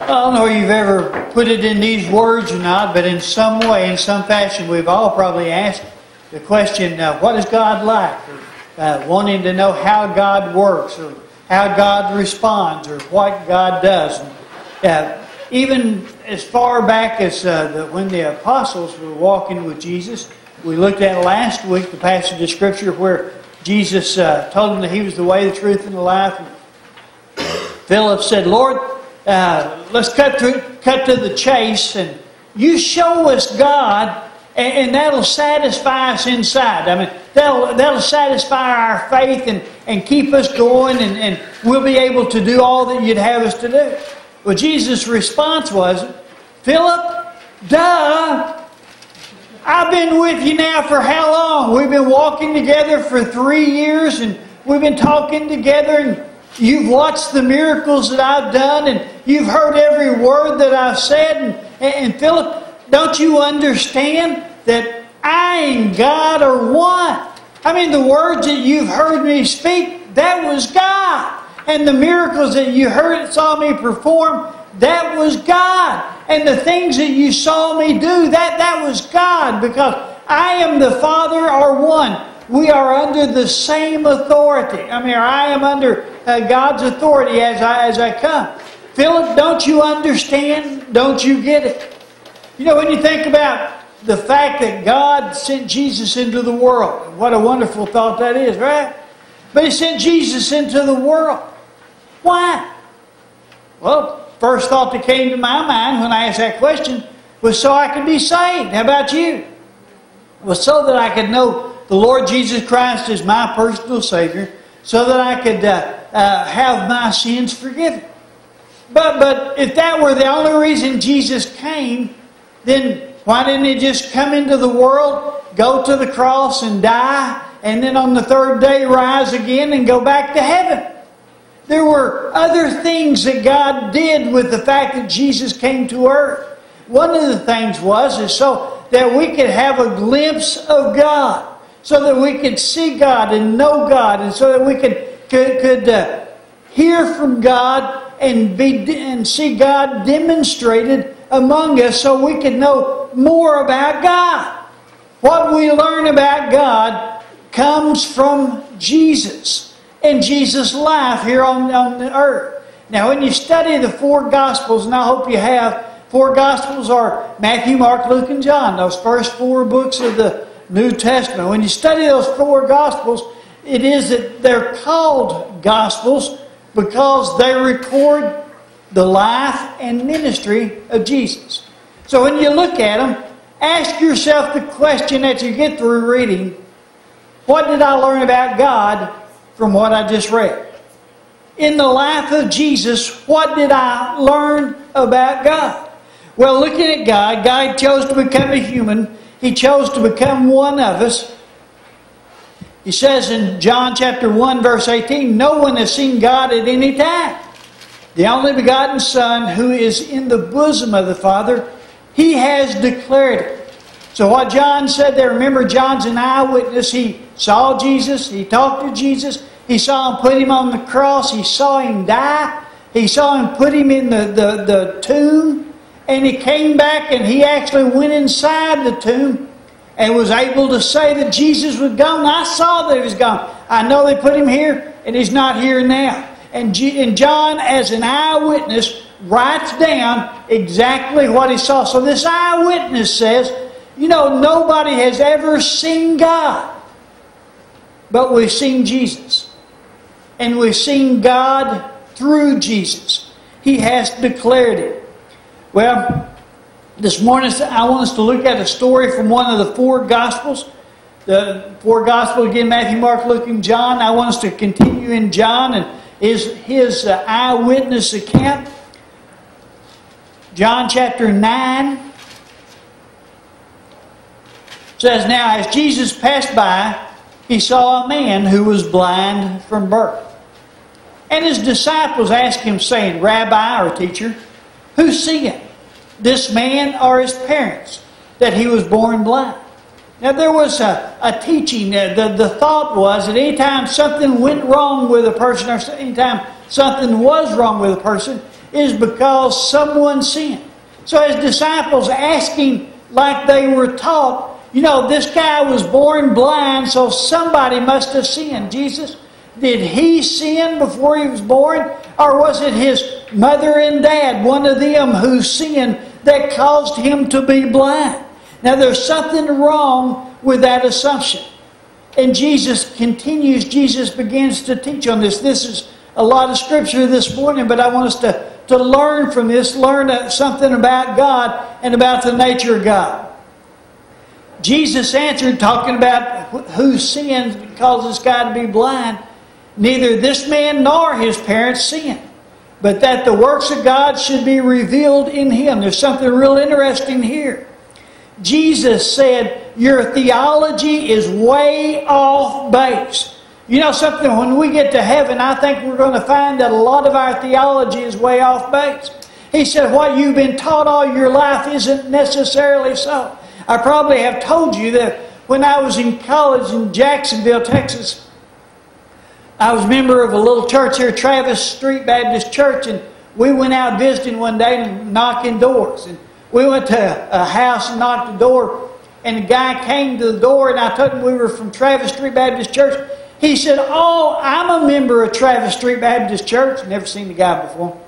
I don't know if you've ever put it in these words or not, but in some way, in some fashion, we've all probably asked the question, uh, what is God like? Or uh, wanting to know how God works, or how God responds, or what God does. And, uh, even as far back as uh, the, when the apostles were walking with Jesus, we looked at last week the passage of Scripture where Jesus uh, told them that He was the way, the truth, and the life. And Philip said, Lord, uh, let's cut to, cut to the chase, and you show us God, and, and, that'll satisfy us inside. I mean, that'll, that'll satisfy our faith and, and keep us going, and, and we'll be able to do all that you'd have us to do. Well, Jesus' response was, Philip, duh. I've been with you now for how long? We've been walking together for three years and we've been talking together and you've watched the miracles that I've done and you've heard every word that I've said. And, and Philip, don't you understand that I and God are one? I mean, the words that you've heard me speak, that was God. And the miracles that you heard, and saw me perform, that was God. And the things that you saw me do, that, that was God. Because I am the Father are one. We are under the same authority. I mean, I am under uh, God's authority as I, as I come. Philip, don't you understand? Don't you get it? You know, when you think about the fact that God sent Jesus into the world, what a wonderful thought that is, right? But He sent Jesus into the world. Why? Well, first thought that came to my mind when I asked that question was so I could be saved. How about you? Was so that I could know the Lord Jesus Christ is my personal Savior, so that I could uh, uh, have my sins forgiven. But, but if that were the only reason Jesus came, then why didn't He just come into the world, go to the cross and die, and then on the third day rise again and go back to heaven? There were other things that God did with the fact that Jesus came to earth. One of the things was is so that we could have a glimpse of God, so that we could see God and know God, and so that we could could, could uh, hear from God and be and see God demonstrated among us, so we could know more about God. What we learn about God comes from Jesus in Jesus' life here on, on the earth. Now, when you study the four Gospels, and I hope you have, four Gospels are Matthew, Mark, Luke, and John, those first four books of the New Testament. When you study those four Gospels, it is that they're called Gospels because they record the life and ministry of Jesus. So when you look at them, ask yourself the question that you get through reading What did I learn about God from what I just read. In the life of Jesus, what did I learn about God? Well, looking at God, God chose to become a human. He chose to become one of us. He says in John chapter 1, verse 18, No one has seen God at any time. The only begotten Son, who is in the bosom of the Father, he has declared it. So, what John said there, remember, John's an eyewitness. He saw Jesus, he talked to Jesus, he saw him put him on the cross. He saw him die. He saw him put him in the, the, the tomb. And he came back and he actually went inside the tomb and was able to say that Jesus was gone. I saw that he was gone. I know they put him here and he's not here now. And, G- and John, as an eyewitness, writes down exactly what he saw. So this eyewitness says, you know, nobody has ever seen God, but we've seen Jesus and we've seen God through Jesus. He has declared it. Well, this morning I want us to look at a story from one of the four Gospels. The four Gospels, again, Matthew, Mark, Luke, and John. I want us to continue in John and his, his uh, eyewitness account. John chapter 9 says, Now as Jesus passed by, he saw a man who was blind from birth. And his disciples asked him, saying, Rabbi or teacher, who sinned, this man or his parents, that he was born blind? Now, there was a, a teaching, uh, the, the thought was that anytime something went wrong with a person, or anytime something was wrong with a person, is because someone sinned. So, his disciples asking, like they were taught, you know, this guy was born blind, so somebody must have sinned. Jesus, did he sin before he was born? Or was it his mother and dad, one of them who sinned, that caused him to be blind? Now, there's something wrong with that assumption. And Jesus continues, Jesus begins to teach on this. This is a lot of scripture this morning, but I want us to, to learn from this, learn something about God and about the nature of God. Jesus answered, talking about who sins causes God to be blind. Neither this man nor his parents sinned, but that the works of God should be revealed in him. There's something real interesting here. Jesus said, Your theology is way off base. You know something, when we get to heaven, I think we're going to find that a lot of our theology is way off base. He said, What you've been taught all your life isn't necessarily so. I probably have told you that when I was in college in Jacksonville, Texas, I was a member of a little church here, Travis Street Baptist Church, and we went out visiting one day and knocking doors. And we went to a house and knocked the door, and the guy came to the door, and I told him we were from Travis Street Baptist Church. He said, Oh, I'm a member of Travis Street Baptist Church. Never seen the guy before.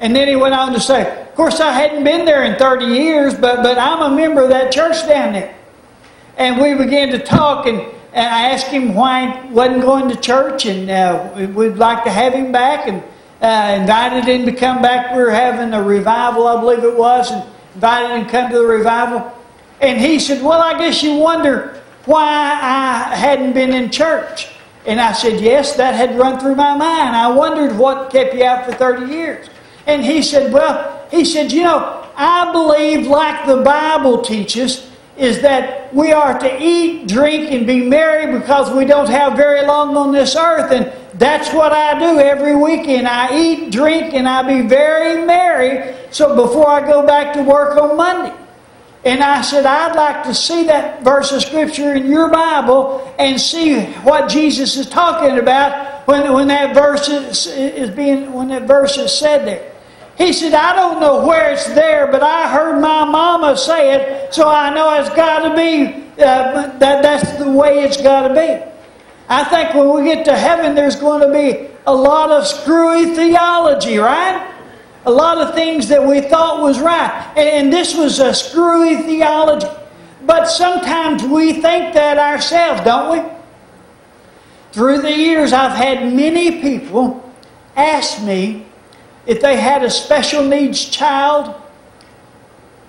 And then he went on to say, Of course, I hadn't been there in 30 years, but, but I'm a member of that church down there. And we began to talk, and, and I asked him why he wasn't going to church, and uh, we'd like to have him back, and uh, invited him to come back. We were having a revival, I believe it was, and invited him to come to the revival. And he said, Well, I guess you wonder why I hadn't been in church. And I said, Yes, that had run through my mind. I wondered what kept you out for 30 years. And he said, Well, he said, You know, I believe, like the Bible teaches, is that we are to eat, drink, and be merry because we don't have very long on this earth. And that's what I do every weekend. I eat, drink, and I be very merry. So before I go back to work on Monday. And I said, I'd like to see that verse of Scripture in your Bible and see what Jesus is talking about when, when that verse is, is being when that verse is said there. He said, I don't know where it's there, but I heard my mama say it, so I know it's got to be, uh, that, that's the way it's got to be. I think when we get to heaven, there's going to be a lot of screwy theology, right? A lot of things that we thought was right. And this was a screwy theology. But sometimes we think that ourselves, don't we? Through the years, I've had many people ask me if they had a special needs child,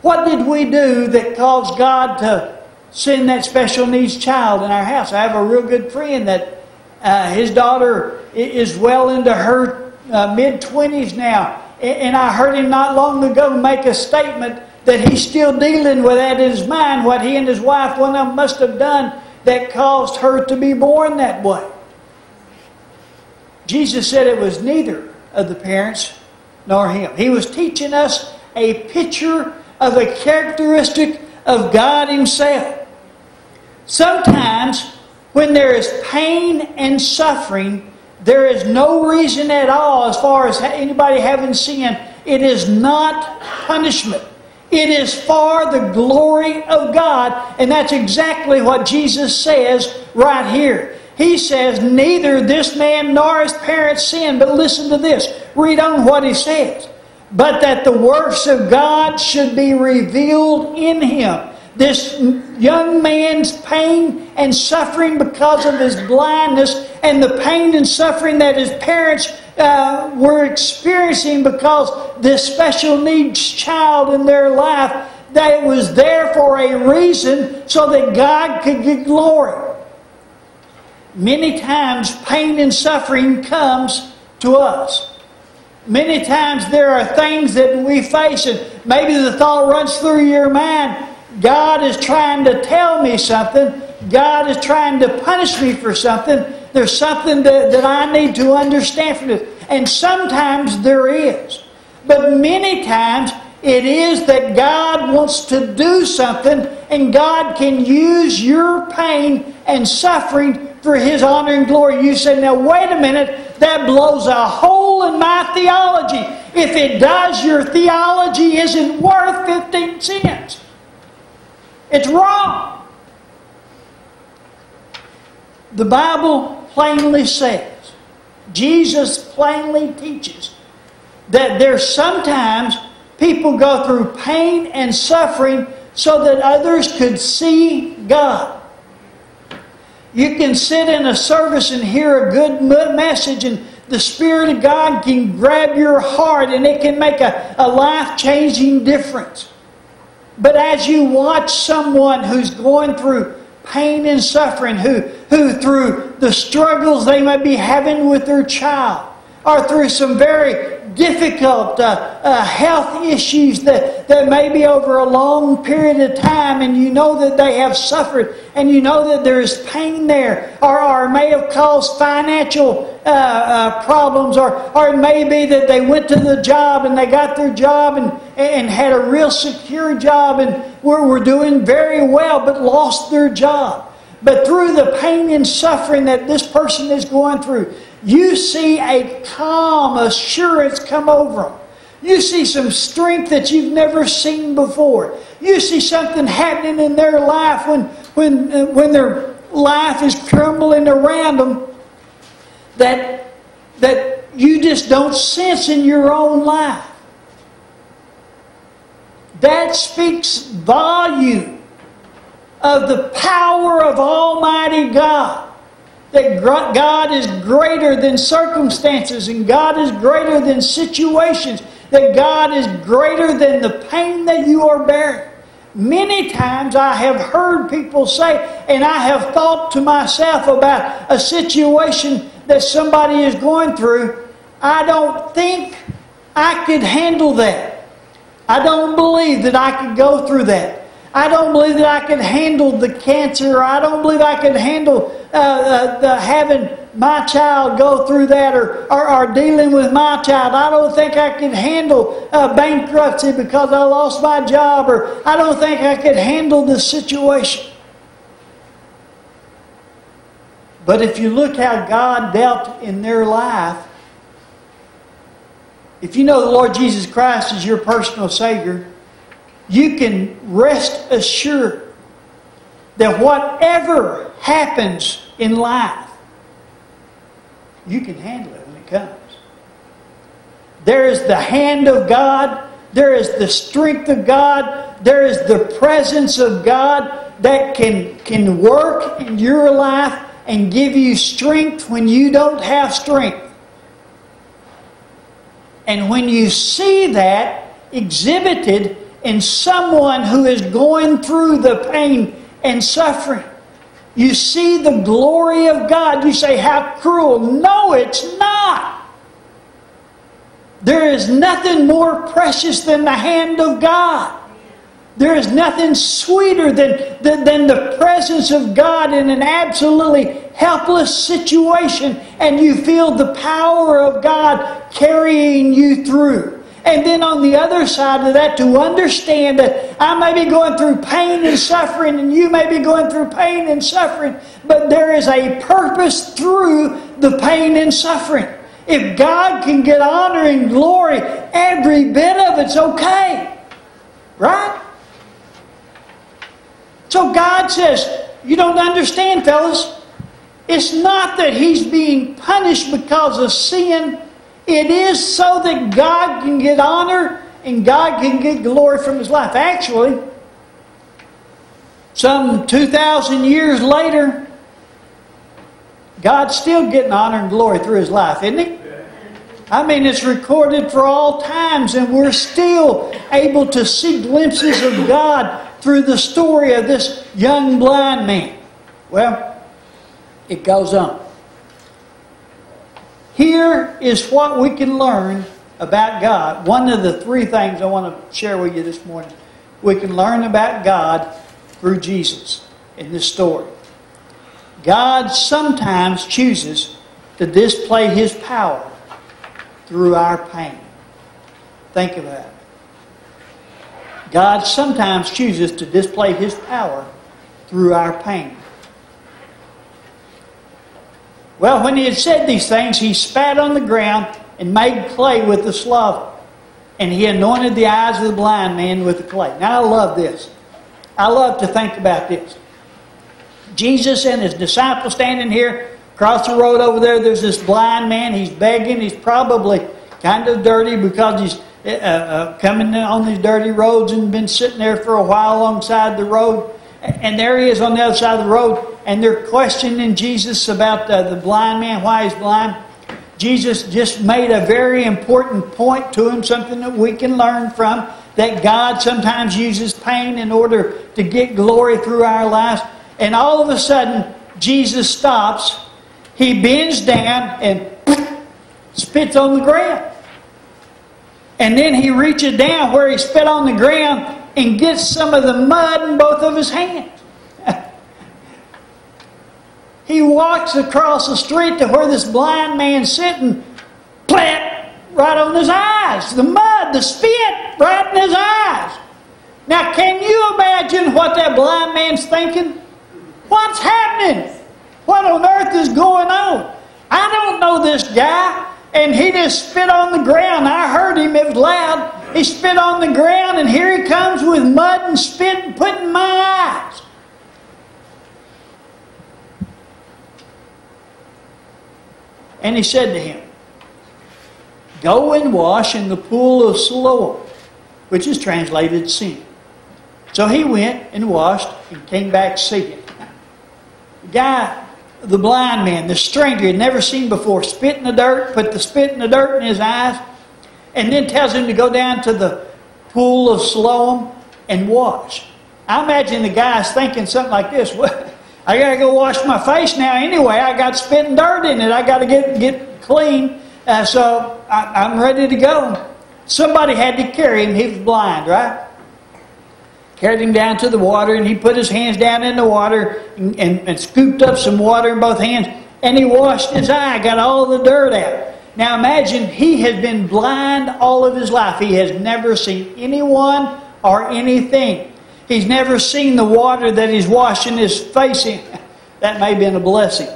what did we do that caused God to send that special needs child in our house. I have a real good friend that uh, his daughter is well into her uh, mid 20s now. And I heard him not long ago make a statement that he's still dealing with that in his mind, what he and his wife, one of them, must have done that caused her to be born that way. Jesus said it was neither of the parents nor him. He was teaching us a picture of a characteristic of God Himself. Sometimes, when there is pain and suffering, there is no reason at all, as far as anybody having sin, it is not punishment. It is for the glory of God, and that's exactly what Jesus says right here. He says, Neither this man nor his parents sinned, but listen to this. Read on what he says. But that the works of God should be revealed in him this young man's pain and suffering because of his blindness and the pain and suffering that his parents uh, were experiencing because this special needs child in their life that it was there for a reason so that God could get glory. Many times pain and suffering comes to us. Many times there are things that we face and maybe the thought runs through your mind, God is trying to tell me something. God is trying to punish me for something. There's something that, that I need to understand from this. And sometimes there is. But many times It is that God wants to do something and God can use your pain and suffering for His honor and glory. You say, now wait a minute, that blows a hole in my theology. If it does, your theology isn't worth 15 cents. It's wrong. The Bible plainly says, Jesus plainly teaches that there's sometimes people go through pain and suffering so that others could see God. You can sit in a service and hear a good message, and the Spirit of God can grab your heart and it can make a, a life changing difference. But as you watch someone who's going through pain and suffering, who, who through the struggles they may be having with their child, or through some very difficult uh, uh, health issues that, that may be over a long period of time, and you know that they have suffered, and you know that there is pain there, or, or may have caused financial uh, uh, problems, or, or it may be that they went to the job and they got their job and, and had a real secure job and were, were doing very well, but lost their job. But through the pain and suffering that this person is going through, you see a calm assurance come over them. You see some strength that you've never seen before. You see something happening in their life when, when, uh, when their life is crumbling around them that, that you just don't sense in your own life. That speaks volume of the power of Almighty God that God is greater than circumstances and God is greater than situations, that God is greater than the pain that you are bearing. Many times I have heard people say, and I have thought to myself about a situation that somebody is going through, I don't think I could handle that. I don't believe that I could go through that. I don't believe that I could handle the cancer. I don't believe I could handle uh, uh, the, having my child go through that or, or, or, dealing with my child. I don't think I could handle uh, bankruptcy because I lost my job or I don't think I could handle the situation. But if you look how God dealt in their life, if you know the Lord Jesus Christ is your personal Savior, you can rest assured that whatever happens in life, you can handle it when it comes. There is the hand of God, there is the strength of God, there is the presence of God that can, can work in your life and give you strength when you don't have strength. And when you see that exhibited in someone who is going through the pain and suffering. You see the glory of God. You say, How cruel. No, it's not. There is nothing more precious than the hand of God. There is nothing sweeter than, than, than, the presence of God in an absolutely helpless situation, and you feel the power of God carrying you through. And then on the other side of that, to understand that I may be going through pain and suffering, and you may be going through pain and suffering, but there is a purpose through the pain and suffering. If God can get honor and glory, every bit of it's okay. Right? So God says, You don't understand, fellas. It's not that He's being punished because of sin it is so that God can get honor and God can get glory from his life. Actually, some 2,000 years later, God's still getting honor and glory through his life, isn't he? I mean, it's recorded for all times, and we're still able to see glimpses of God through the story of this young blind man. Well, it goes on. Here is what we can learn about God. One of the three things I want to share with you this morning. We can learn about God through Jesus in this story. God sometimes chooses to display His power through our pain. Think of that. God sometimes chooses to display His power through our pain. Well, when he had said these things, he spat on the ground and made clay with the slaver. And he anointed the eyes of the blind man with the clay. Now, I love this. I love to think about this. Jesus and his disciples standing here across the road over there. There's this blind man. He's begging. He's probably kind of dirty because he's uh, uh, coming on these dirty roads and been sitting there for a while alongside the road. And there he is on the other side of the road, and they're questioning Jesus about uh, the blind man, why he's blind. Jesus just made a very important point to him, something that we can learn from that God sometimes uses pain in order to get glory through our lives. And all of a sudden, Jesus stops, he bends down and spits on the ground. And then he reaches down where he spit on the ground and gets some of the mud in both of his hands. he walks across the street to where this blind man's sitting, plant right on his eyes. The mud, the spit, right in his eyes. Now, can you imagine what that blind man's thinking? What's happening? What on earth is going on? I don't know this guy. And he just spit on the ground. I heard him, it was loud. He spit on the ground, and here he comes with mud and spit and put in my eyes. And he said to him, Go and wash in the pool of Siloam, which is translated sin. So he went and washed and came back seeing. The guy the blind man, the stranger he'd never seen before, spit in the dirt, put the spit in the dirt in his eyes, and then tells him to go down to the pool of Siloam and wash. I imagine the guy's thinking something like this. Well, I got to go wash my face now anyway. I got spit and dirt in it. I got to get, get clean. Uh, so I, I'm ready to go. Somebody had to carry him. He was blind, right? carried him down to the water, and he put his hands down in the water and, and, and scooped up some water in both hands, and he washed his eye, got all the dirt out. Now imagine he has been blind all of his life. He has never seen anyone or anything. He's never seen the water that he's washing his face in. That may have been a blessing.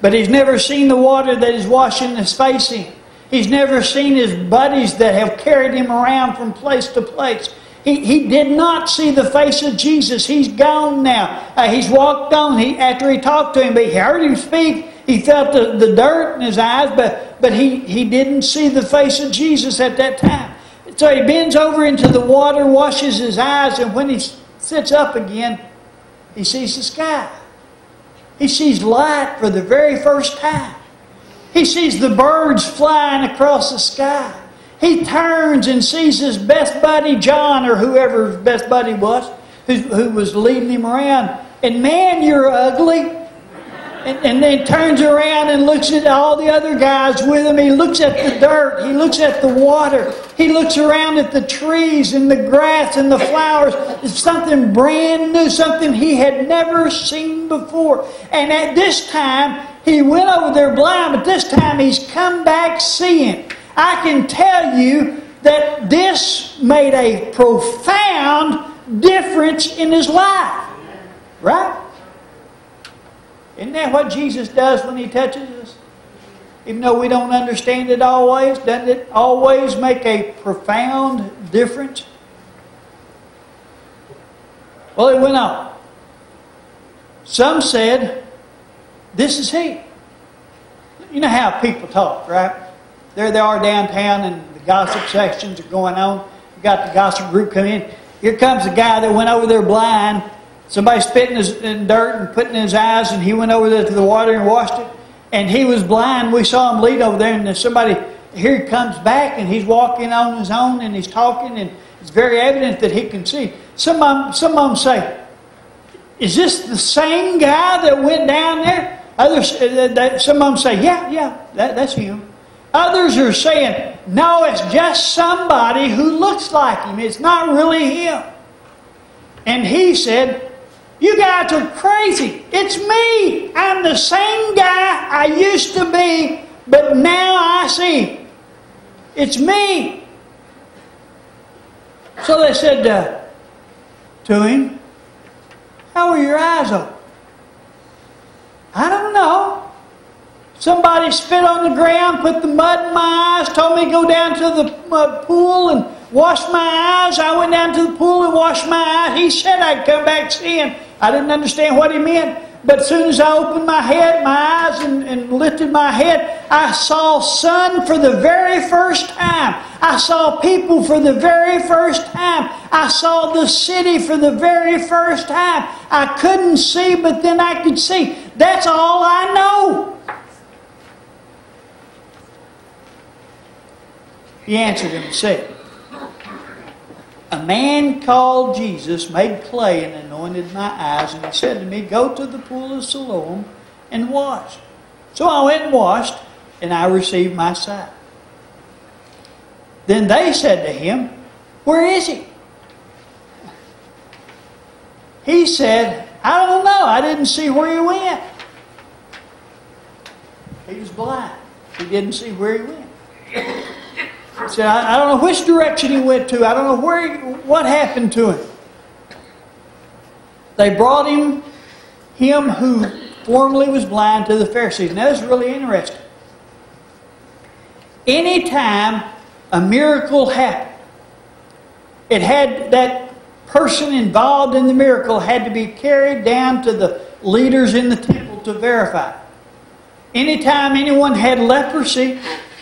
But he's never seen the water that he's washing his face in. He's never seen his buddies that have carried him around from place to place. He, he did not see the face of Jesus. He's gone now. Uh, he's walked on he, after he talked to him, but he heard him speak. He felt the, the dirt in his eyes, but, but he, he didn't see the face of Jesus at that time. So he bends over into the water, washes his eyes, and when he sits up again, he sees the sky. He sees light for the very first time. He sees the birds flying across the sky. He turns and sees his best buddy John, or whoever his best buddy was, who, who was leading him around. And man, you're ugly. And, and then turns around and looks at all the other guys with him. He looks at the dirt. He looks at the water. He looks around at the trees and the grass and the flowers. It's something brand new, something he had never seen before. And at this time, he went over there blind, but this time he's come back seeing. I can tell you that this made a profound difference in his life. Right? Isn't that what Jesus does when he touches us? Even though we don't understand it always, doesn't it always make a profound difference? Well, it went on. Some said, This is he. You know how people talk, right? there they are downtown and the gossip sections are going on. You got the gossip group come in. Here comes the guy that went over there blind. Somebody spitting his, in dirt and putting in his eyes, and he went over there to the water and washed it. And he was blind. We saw him lead over there, and somebody here he comes back, and he's walking on his own, and he's talking, and it's very evident that he can see. Some of them, some of them say, "Is this the same guy that went down there?" Others, uh, some of them say, "Yeah, yeah, that, that's him." Others are saying, no, it's just somebody who looks like him. It's not really him. And he said, You guys are crazy. It's me. I'm the same guy I used to be, but now I see. It's me. So they said uh, to him, How are your eyes open? I don't know. Somebody spit on the ground, put the mud in my eyes, told me to go down to the uh, pool and wash my eyes. I went down to the pool and washed my eyes. He said I'd come back seeing. I didn't understand what he meant. But as soon as I opened my head, my eyes, and, and, lifted my head, I saw sun for the very first time. I saw people for the very first time. I saw the city for the very first time. I couldn't see, but then I could see. That's all I know. He answered him and said, a man called Jesus made clay and anointed my eyes, and he said to me, Go to the pool of Siloam and wash. So I went and washed, and I received my sight. Then they said to him, Where is he? He said, I don't know. I didn't see where he went. He was blind. He didn't see where he went. Said, I, I don't know which direction he went to. I don't know where he, what happened to him. They brought him, him who formerly was blind, to the Pharisees. Now, this is really interesting. Anytime a miracle happened, it had that person involved in the miracle had to be carried down to the leaders in the temple to verify. Anytime anyone had leprosy,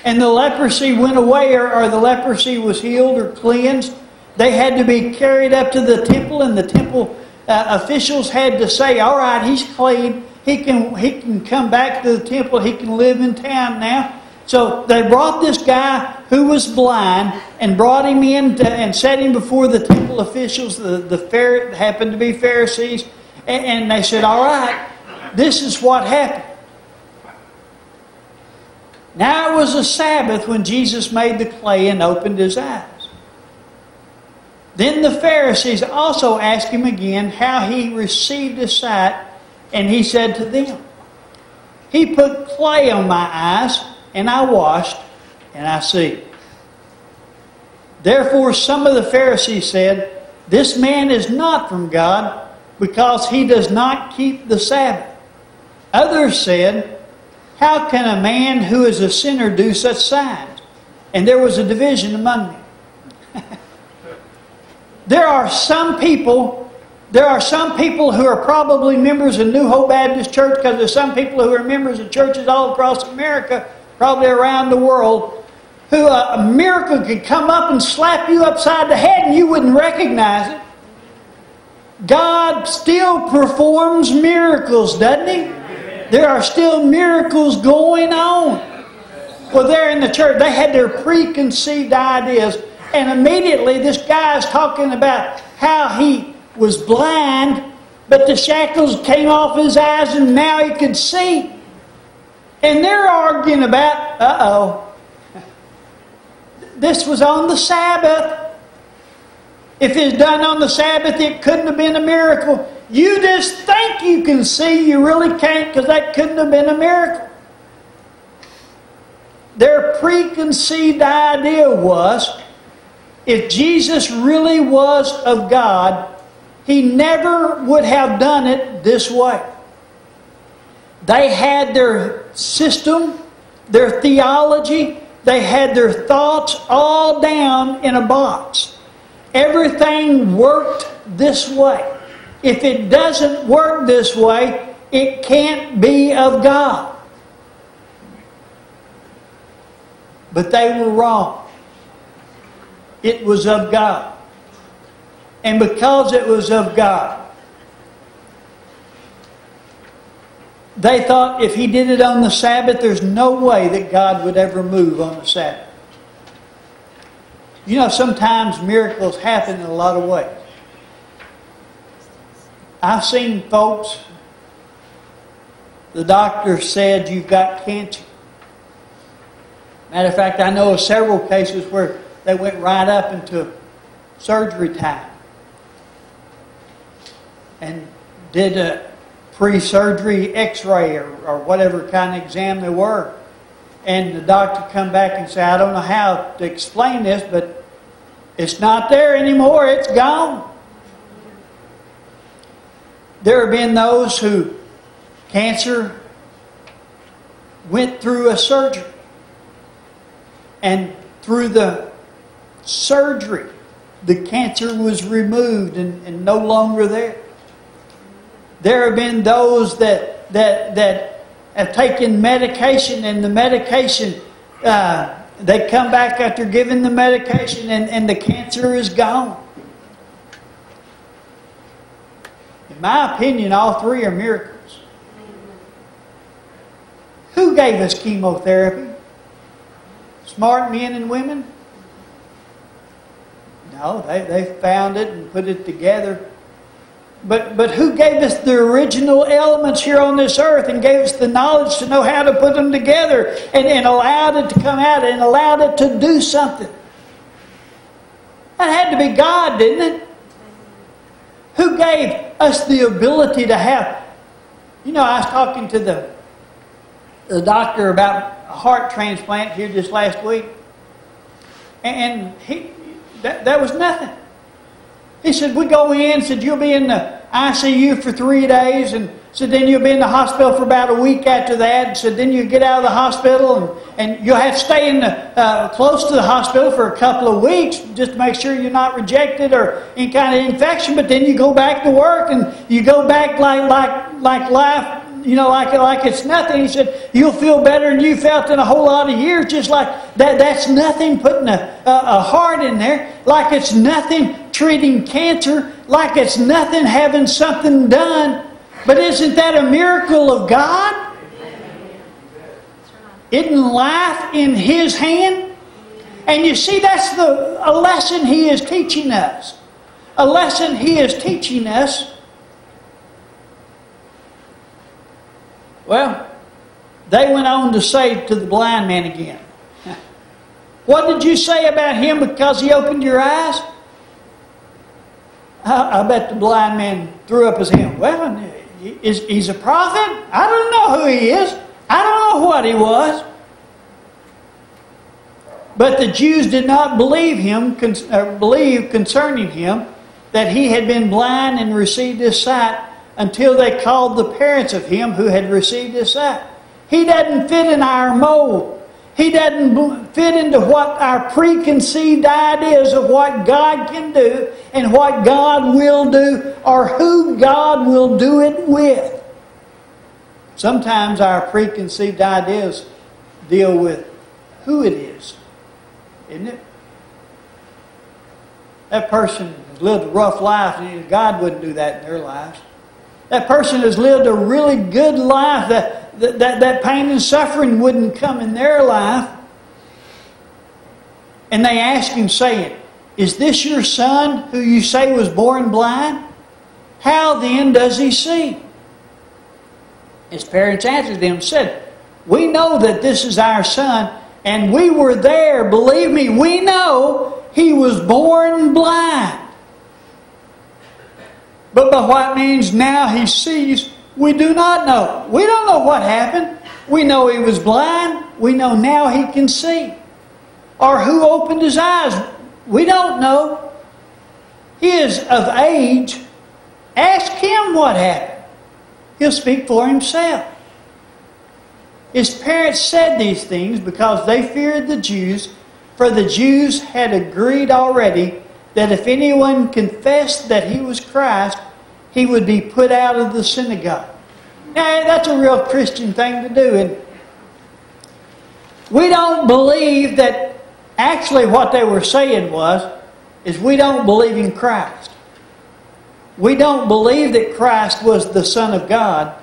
and the leprosy went away or, or the leprosy was healed or cleansed, they had to be carried up to the temple, and the temple uh, officials had to say, All right, he's clean. He can, he can come back to the temple. He can live in town now. So they brought this guy who was blind and brought him in to, and set him before the temple officials. The, the fair, happened to be Pharisees. And, and they said, All right, this is what happened. Now it was a Sabbath when Jesus made the clay and opened his eyes. Then the Pharisees also asked him again how he received his sight, and he said to them, He put clay on my eyes, and I washed, and I see. Therefore, some of the Pharisees said, This man is not from God, because he does not keep the Sabbath. Others said, how can a man who is a sinner do such signs? And there was a division among them. there are some people, there are some people who are probably members of New Hope Baptist Church because there's some people who are members of churches all across America, probably around the world, who a, miracle could come up and slap you upside the head and you wouldn't recognize it. God still performs miracles, doesn't He? There are still miracles going on. Well, they're in the church. They had their preconceived ideas. And immediately this guy is talking about how he was blind, but the shackles came off his eyes and now he could see. And they're arguing about, uh oh, this was on the Sabbath. If it's done on the Sabbath, it couldn't have been a miracle. You just think you can see, you really can't because that couldn't have been a miracle. Their preconceived idea was if Jesus really was of God, he never would have done it this way. They had their system, their theology, they had their thoughts all down in a box. Everything worked this way. If it doesn't work this way, it can't be of God. But they were wrong. It was of God. And because it was of God, they thought if he did it on the Sabbath, there's no way that God would ever move on the Sabbath. You know, sometimes miracles happen in a lot of ways. I've seen folks, the doctor said you've got cancer. Matter of fact, I know of several cases where they went right up into surgery time and did a pre-surgery x-ray or, or whatever kind of exam they were. And the doctor come back and say, I don't know how to explain this, but It's not there anymore, it's gone. There have been those who cancer went through a surgery. And through the surgery, the cancer was removed and, and no longer there. There have been those that, that, that have taken medication and the medication, uh, they come back after giving the medication and, and the cancer is gone. In my opinion, all three are miracles. Who gave us chemotherapy? Smart men and women? No, they, they found it and put it together. But, but who gave us the original elements here on this earth and gave us the knowledge to know how to put them together and, and allowed it to come out and allowed it to do something? That had to be God, didn't it? Who gave us the ability to have? You know, I was talking to the, the doctor about a heart transplant here just last week. And he, that, that was nothing. He said, we go in, said, you'll be in the ICU for three days, and said, then you'll be in the hospital for about a week after that. So then you get out of the hospital, and, and you'll have to stay in the, uh, close to the hospital for a couple of weeks just to make sure you're not rejected or any kind of infection. But then you go back to work, and you go back like, like, like life you know, like, like it's nothing. He said, you'll feel better than you felt in a whole lot of years, just like that. That's nothing putting a, a, a heart in there, like it's nothing treating cancer, like it's nothing having something done. But isn't that a miracle of God? Isn't life in His hand? And you see, that's the, a lesson He is teaching us. A lesson He is teaching us Well, they went on to say to the blind man again, What did you say about him because he opened your eyes? I, I bet the blind man threw up his hand. Well, is, he's a prophet? I don't know who he is. I don't know what he was. But the Jews did not believe him, uh, believe concerning him that he had been blind and received his sight until they called the parents of him who had received his sight. He doesn't fit in our mold. He doesn't fit into what our preconceived ideas of what God can do and what God will do or who God will do it with. Sometimes our preconceived ideas deal with who it is, isn't it? That person has lived a rough life, and God wouldn't do that in their lives. That person has lived a really good life. That, that, that, that pain and suffering wouldn't come in their life. And they ask him, saying, Is this your son who you say was born blind? How then does he see? His parents answered them, said, We know that this is our son, and we were there. Believe me, we know he was born blind. But by what means now he sees, we do not know. We don't know what happened. We know he was blind. We know now he can see. Or who opened his eyes. We don't know. He is of age. Ask him what happened. He'll speak for himself. His parents said these things because they feared the Jews, for the Jews had agreed already that if anyone confessed that he was Christ, he would be put out of the synagogue. Now, that's a real Christian thing to do. And we don't believe that actually what they were saying was, is we don't believe in Christ. We don't believe that Christ was the Son of God.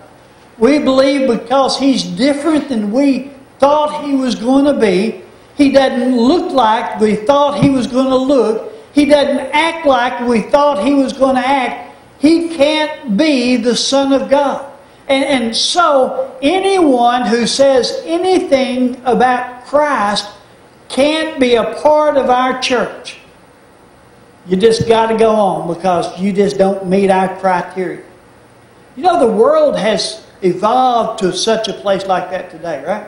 We believe because He's different than we thought He was going to be. He doesn't look like we thought He was going to look. He doesn't act like we thought He was going to act. He can't be the Son of God. And, and so, anyone who says anything about Christ can't be a part of our church. You just got to go on because you just don't meet our criteria. You know, the world has evolved to such a place like that today, right?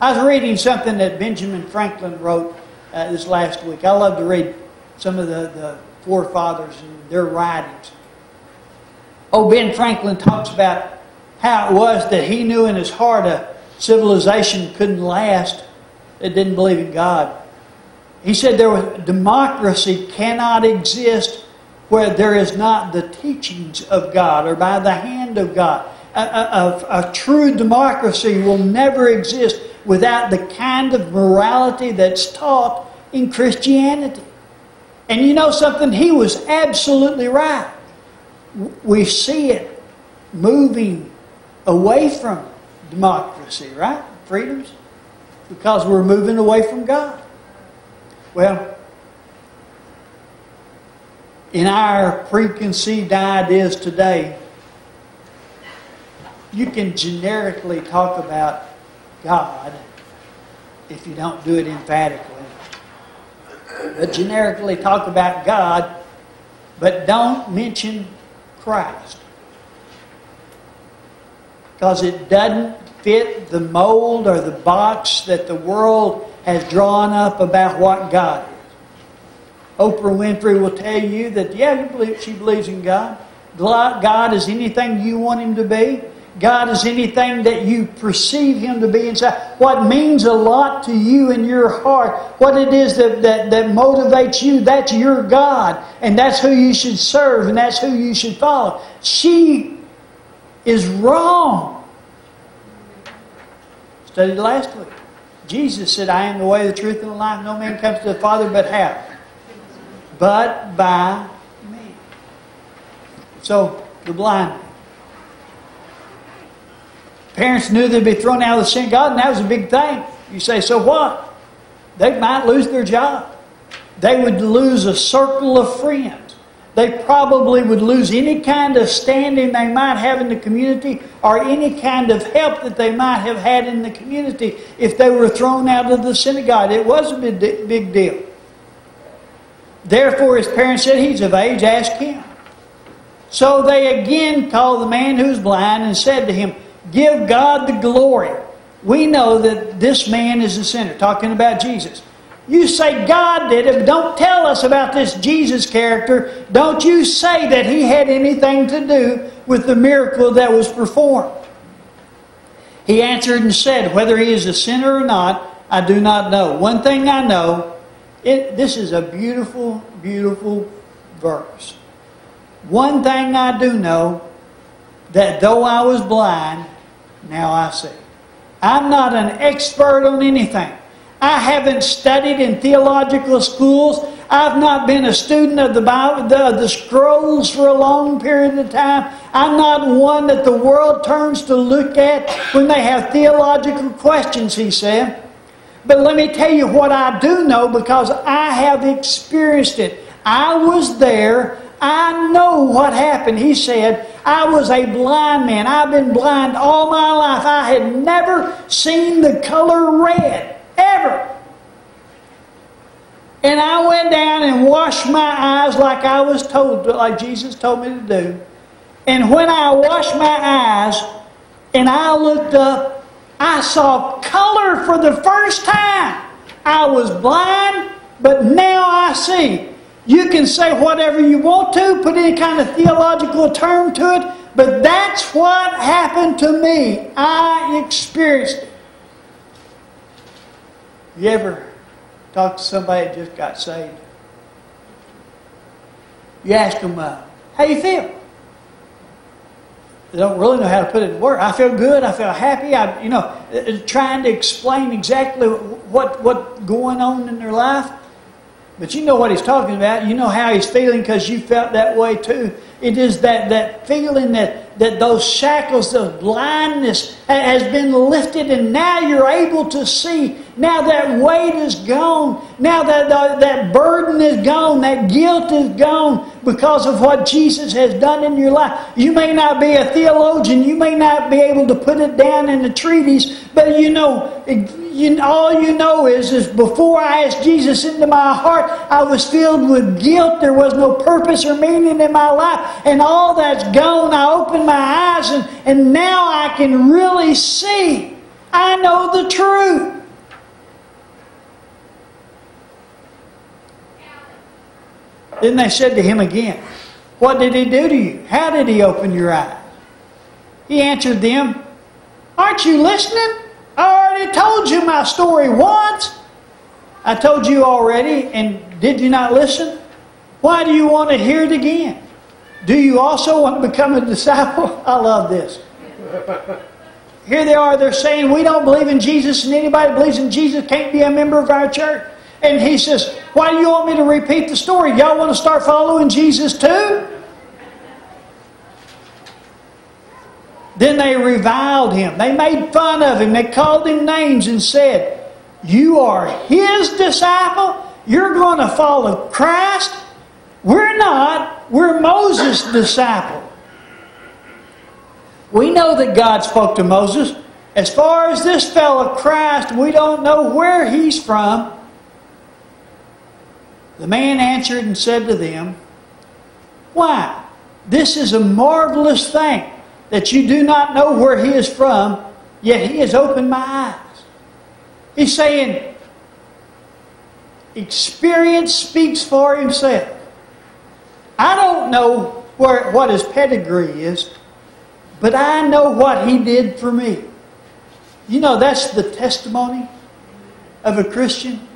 I was reading something that Benjamin Franklin wrote uh, this last week. I love to read some of the, the forefathers and their writings. Oh, Ben Franklin talks about how it was that he knew in his heart a civilization couldn't last that didn't believe in God. He said there was democracy cannot exist where there is not the teachings of God or by the hand of God. A, a, a, true democracy will never exist without the kind of morality that's taught in Christianity. And you know something? He was absolutely right. We see it moving away from democracy, right? Freedoms? Because we're moving away from God. Well, in our preconceived ideas today, you can generically talk about God if you don't do it emphatically. But generically talk about God, but don't mention Christ. Because it doesn't fit the mold or the box that the world has drawn up about what God is. Oprah Winfrey will tell you that, yeah, she believes in God. God is anything you want Him to be. God is anything that you perceive Him to be inside. What means a lot to you in your heart, what it is that, that, that motivates you, that's your God. And that's who you should serve and that's who you should follow. She is wrong. Studied last week. Jesus said, I am the way, the truth, and the life. No man comes to the Father but how? But by me. So, the blind Parents knew they'd be thrown out of the synagogue, and that was a big thing. You say, so what? They might lose their job. They would lose a circle of friends. They probably would lose any kind of standing they might have in the community or any kind of help that they might have had in the community if they were thrown out of the synagogue. It was a big, big deal. Therefore, his parents said, He's of age, ask him. So they again called the man who was blind and said to him, Give God the glory. We know that this man is a sinner, talking about Jesus. You say God did it, don't tell us about this Jesus character. Don't you say that he had anything to do with the miracle that was performed. He answered and said, Whether he is a sinner or not, I do not know. One thing I know, it, this is a beautiful, beautiful verse. One thing I do know, that though I was blind, now I see. I'm not an expert on anything. I haven't studied in theological schools. I've not been a student of the Bible, the, the scrolls for a long period of time. I'm not one that the world turns to look at when they have theological questions, he said. But let me tell you what I do know because I have experienced it. I was there. I know what happened. He said, I was a blind man. I've been blind all my life. I had never seen the color red, ever. And I went down and washed my eyes like I was told, like Jesus told me to do. And when I washed my eyes and I looked up, I saw color for the first time. I was blind, but now I see. You can say whatever you want to, put any kind of theological term to it, but that's what happened to me. I experienced it. You ever talk to somebody that just got saved? You ask them, uh, how you feel? They don't really know how to put it in words. I feel good. I feel happy. I, you know, uh, trying to explain exactly what what going on in their life. But you know what he's talking about. You know how he's feeling because you felt that way too. It is that, that feeling that, that those shackles, the blindness has been lifted, and now you're able to see. Now that weight is gone. Now that, that, that burden is gone. That guilt is gone because of what Jesus has done in your life. You may not be a theologian, you may not be able to put it down in the treatise, but you know, you, all you know is, is before I asked Jesus into my heart, I was filled with guilt. There was no purpose or meaning in my life. And all that's gone. I opened my eyes and, and now I can really see. I know the truth. Then they said to him again, What did he do to you? How did he open your eyes? He answered them, Aren't you listening? I already told you my story once. I told you already, and did you not listen? Why do you want to hear it again? Do you also want to become a disciple? I love this. Here they are, they're saying, We don't believe in Jesus, and anybody believes in Jesus can't be a member of our church. And he says, Why do you want me to repeat the story? Y'all want to start following Jesus too? Then they reviled him. They made fun of him. They called him names and said, You are his disciple? You're going to follow Christ? We're not. We're Moses' disciple. We know that God spoke to Moses. As far as this fellow Christ, we don't know where he's from. The man answered and said to them, Why? This is a marvelous thing that you do not know where he is from, yet he has opened my eyes. He's saying, experience speaks for himself. I don't know where, what his pedigree is, but I know what he did for me. You know, that's the testimony of a Christian.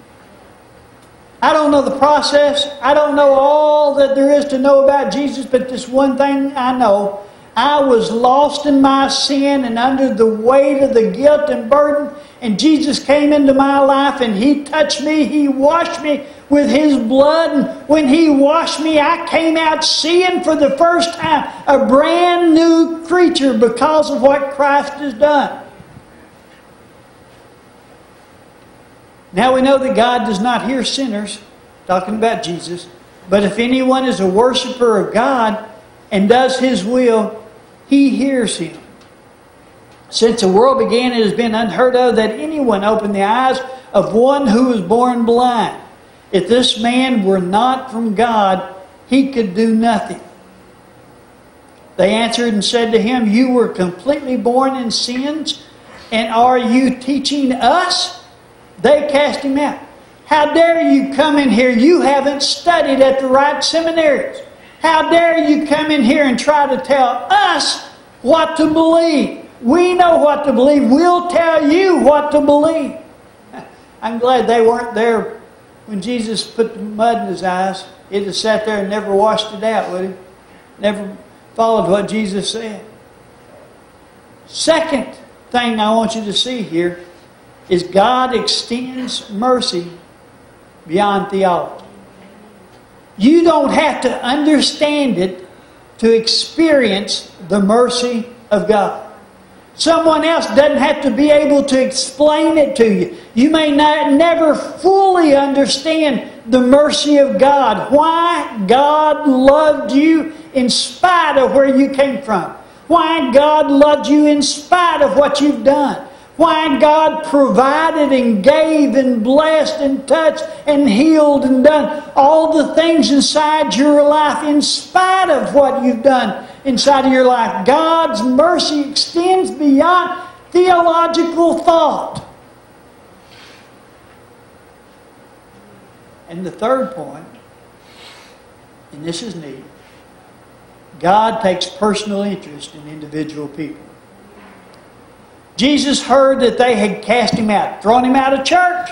I don't know the process. I don't know all that there is to know about Jesus, but this one thing I know I was lost in my sin and under the weight of the guilt and burden. And Jesus came into my life and He touched me. He washed me with His blood. And when He washed me, I came out seeing for the first time a brand new creature because of what Christ has done. Now we know that God does not hear sinners, talking about Jesus. But if anyone is a worshiper of God and does His will, he hears him. Since the world began, it has been unheard of that anyone opened the eyes of one who was born blind. If this man were not from God, he could do nothing. They answered and said to him, You were completely born in sins, and are you teaching us? They cast him out. How dare you come in here? You haven't studied at the right seminaries. How dare you come in here and try to tell us what to believe? We know what to believe. We'll tell you what to believe. I'm glad they weren't there when Jesus put the mud in his eyes. He'd have sat there and never washed it out, would he? Never followed what Jesus said. Second thing I want you to see here is God extends mercy beyond theology. You don't have to understand it to experience the mercy of God. Someone else doesn't have to be able to explain it to you. You may not never fully understand the mercy of God. Why God loved you in spite of where you came from. Why God loved you in spite of what you've done. Why God provided and gave and blessed and touched and healed and done all the things inside your life in spite of what you've done inside of your life. God's mercy extends beyond theological thought. And the third point, and this is neat, God takes personal interest in individual people. Jesus heard that they had cast him out, thrown him out of church.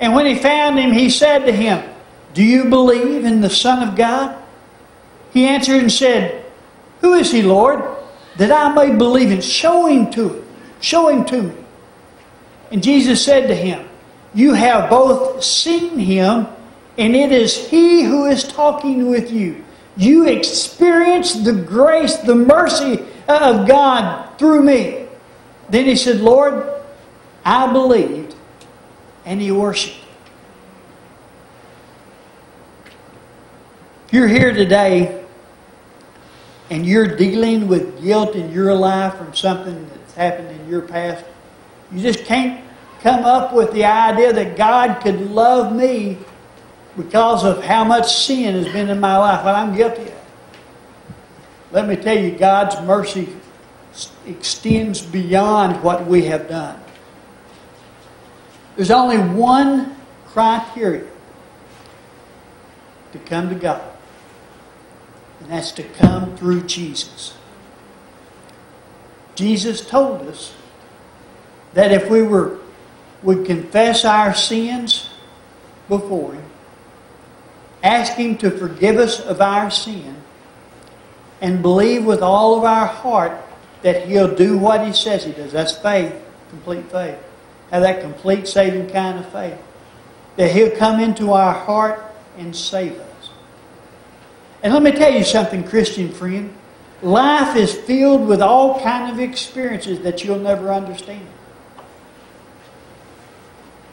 And when he found him, he said to him, Do you believe in the Son of God? He answered and said, Who is he, Lord, that I may believe in? Show him to it. Show him to me. And Jesus said to him, You have both seen him, and it is he who is talking with you. You experience the grace, the mercy of God through me. Then he said, Lord, I believed, and he worshiped. If you're here today and you're dealing with guilt in your life from something that's happened in your past, you just can't come up with the idea that God could love me because of how much sin has been in my life, what I'm guilty of. Let me tell you, God's mercy extends beyond what we have done. There's only one criteria to come to God. and that's to come through Jesus. Jesus told us that if we were would confess our sins before Him, ask Him to forgive us of our sin, and believe with all of our heart that He'll do what He says He does. That's faith, complete faith. Have that complete saving kind of faith. That He'll come into our heart and save us. And let me tell you something, Christian friend. Life is filled with all kind of experiences that you'll never understand.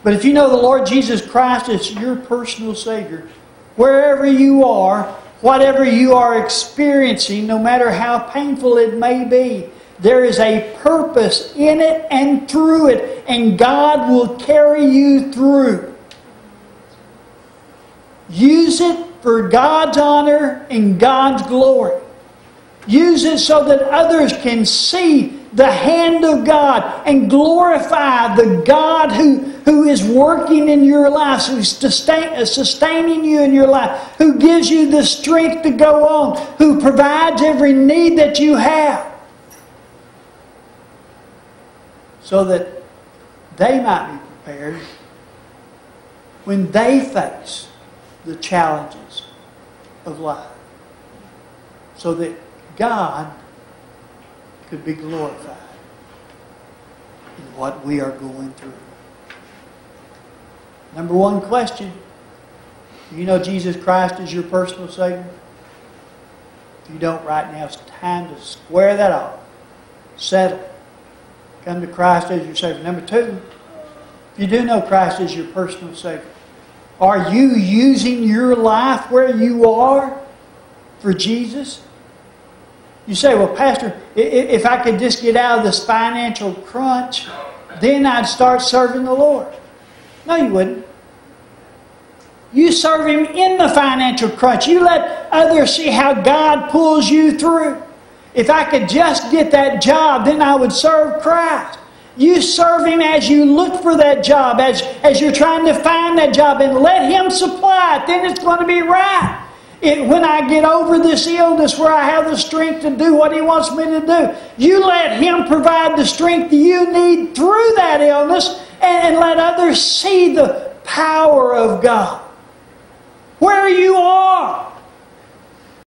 But if you know the Lord Jesus Christ as your personal Savior, wherever you are, whatever you are experiencing, no matter how painful it may be, there is a purpose in it and through it, and God will carry you through. Use it for God's honor and God's glory. Use it so that others can see the hand of God and glorify the God who, who is working in your life, who's sustain, uh, sustaining you in your life, who gives you the strength to go on, who provides every need that you have. So that they might be prepared when they face the challenges of life. So that God could be glorified in what we are going through. Number one question you know Jesus Christ is your personal Savior? If you don't right now, it's time to square that off. Settle. Come to Christ as your Savior. Number two, if you do know Christ as your personal Savior, are you using your life where you are for Jesus? You say, well, Pastor, if I could just get out of this financial crunch, then I'd start serving the Lord. No, you wouldn't. You serve Him in the financial crunch. You let others see how God pulls you through. If I could just get that job, then I would serve Christ. You serve Him as you look for that job, as, as you're trying to find that job, and let Him supply it. Then it's going to be right. It, when I get over this illness where I have the strength to do what He wants me to do, you let Him provide the strength you need through that illness and, and let others see the power of God. Where you are,